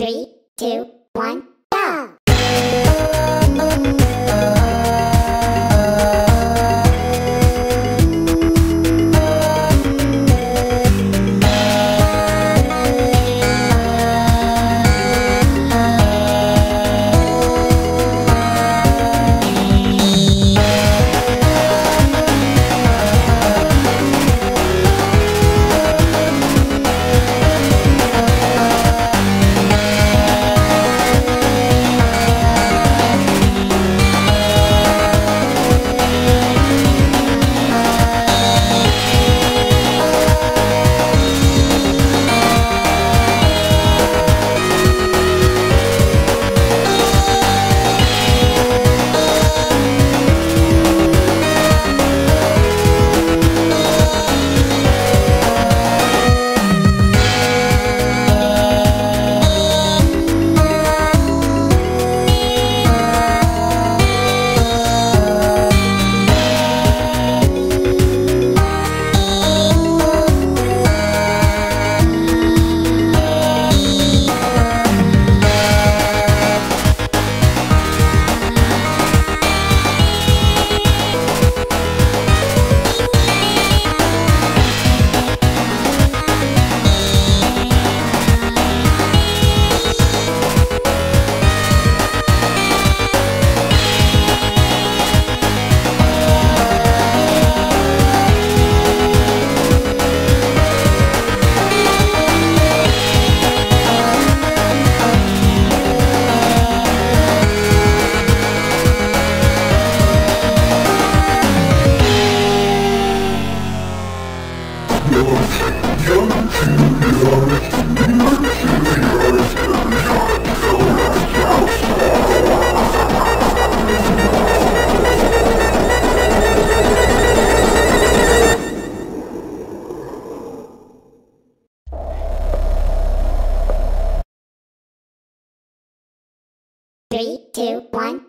Three, two, one, Three, two, one,